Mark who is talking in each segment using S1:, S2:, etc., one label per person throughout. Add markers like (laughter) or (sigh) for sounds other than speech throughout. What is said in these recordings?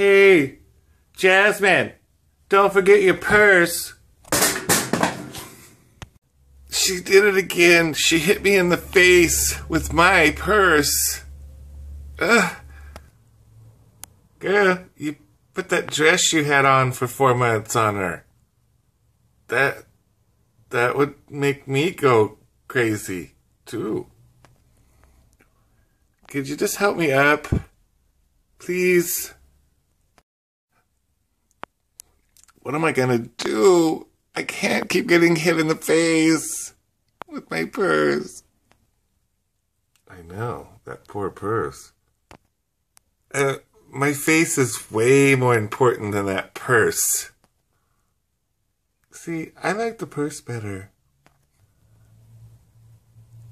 S1: Hey, Jazmine, don't forget your purse. She did it again. She hit me in the face with my purse. Ugh. Girl, you put that dress you had on for four months on her. That that would make me go crazy too. Could you just help me up? Please? What am I gonna do? I can't keep getting hit in the face with my purse. I know, that poor purse. Uh, my face is way more important than that purse. See, I like the purse better.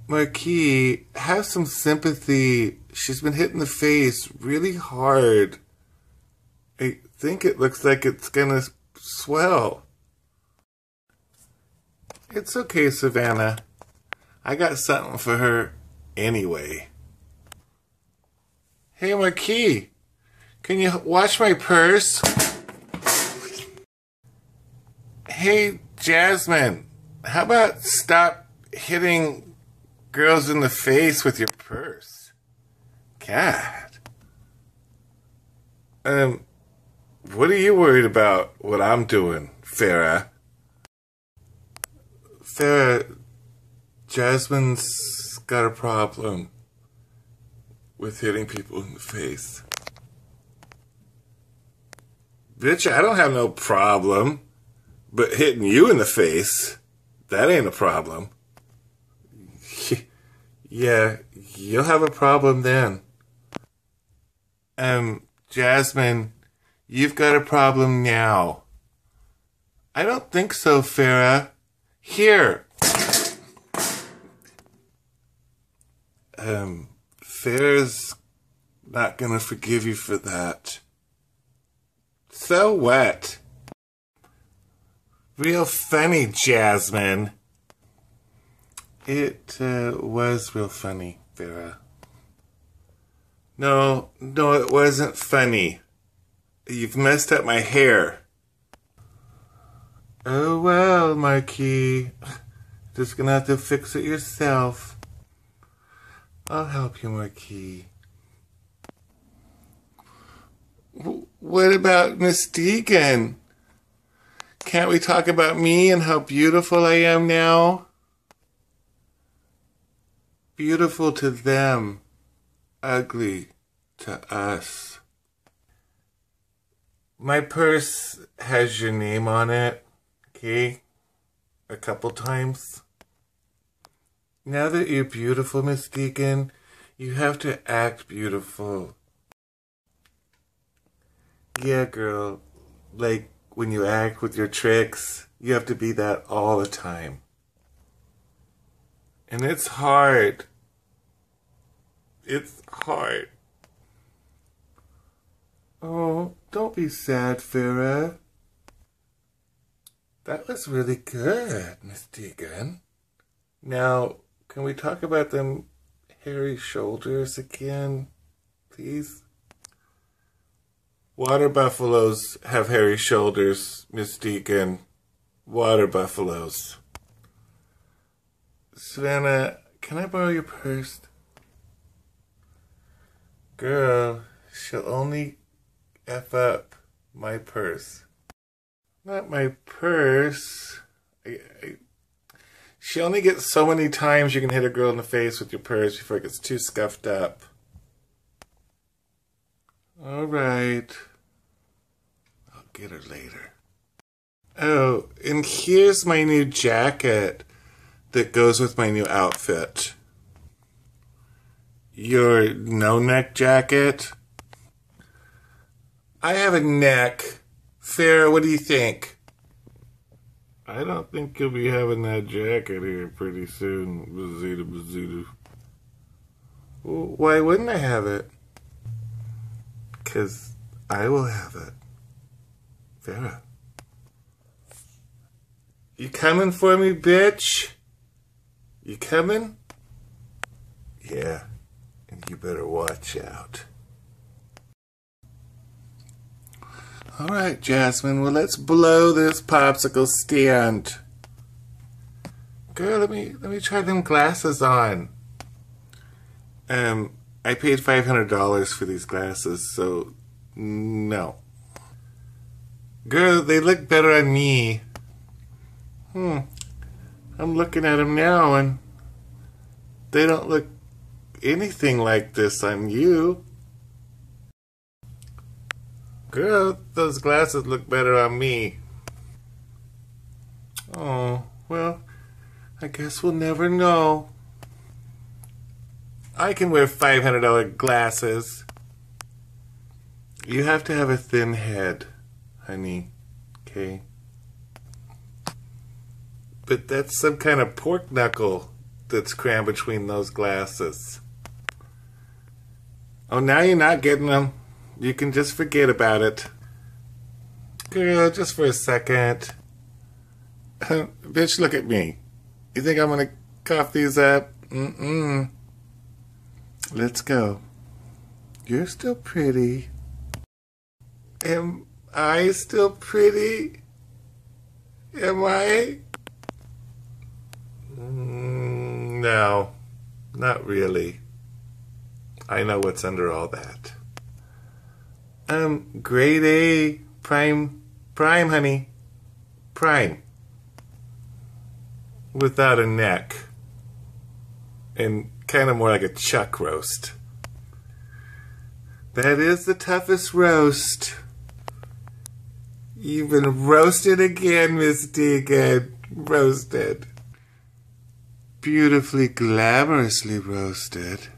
S1: Marquis, have some sympathy. She's been hit in the face really hard. I think it looks like it's gonna swell. It's okay, Savanna. I got something for her anyway. Hey, Marquis, can you watch my purse? Hey, Jazmine, how about stop hitting girls in the face with your purse? God. Um, what are you worried about what I'm doing, Farrah? Farrah, Jazmine's got a problem with hitting people in the face. Bitch, I don't have no problem. But hitting you in the face, that ain't a problem. (laughs) yeah, you'll have a problem then. Um, Jazmine, you've got a problem now. I don't think so, Farrah. Here. Um, Farrah's not gonna forgive you for that. So what? Real funny, Jazmine. It uh, was real funny, Vera. No, no, it wasn't funny. You've messed up my hair. Oh well, Marquis. Just gonna have to fix it yourself. I'll help you, Marquis. What about Miss Deegan? Can't we talk about me and how beautiful I am now? Beautiful to them, ugly to us. My purse has your name on it, okay? A couple times. Now that you're beautiful, Miss Deegan, you have to act beautiful. Yeah, girl. Like, when you act with your tricks, you have to be that all the time. And it's hard. It's hard. Oh, don't be sad, Farrah. That was really good, Miss Deegan. Now, can we talk about them hairy shoulders again, please? Water buffaloes have hairy shoulders, Miss Deegan. Water buffaloes. Savanna, can I borrow your purse? Girl, she'll only F up my purse. Not my purse. I, I, she only gets so many times you can hit a girl in the face with your purse before it gets too scuffed up. All right. I'll get her later. Oh, and here's my new jacket that goes with my new outfit. Your no neck jacket? I have a neck. Farrah, what do you think? I don't think you'll be having that jacket here pretty soon, Bazita Bazita. Why wouldn't I have it? Because I will have it. Farrah. You coming for me, bitch? You coming? Yeah, and you better watch out. All right, Jazmine. Well, let's blow this popsicle stand. Girl, let me let me try them glasses on. Um, I paid five hundred dollars for these glasses, so no. Girl, they look better on me. Hmm. I'm looking at them now, and they don't look anything like this on you. Girl, those glasses look better on me. Oh, well, I guess we'll never know. I can wear $500 glasses. You have to have a thin head, honey. Okay? But that's some kind of pork knuckle that's crammed between those glasses. Oh, now you're not getting them. You can just forget about it. Girl, just for a second. (laughs) Bitch, look at me. You think I'm gonna cough these up? Mm-mm. Let's go. You're still pretty. Am I still pretty? Am I? Mm, no, not really. I know what's under all that. Um, grade A, prime, prime, honey. Prime. Without a neck. And kind of more like a chuck roast. That is the toughest roast. You've been roasted again, Miss Deegan. Roasted. Beautifully, glamorously roasted.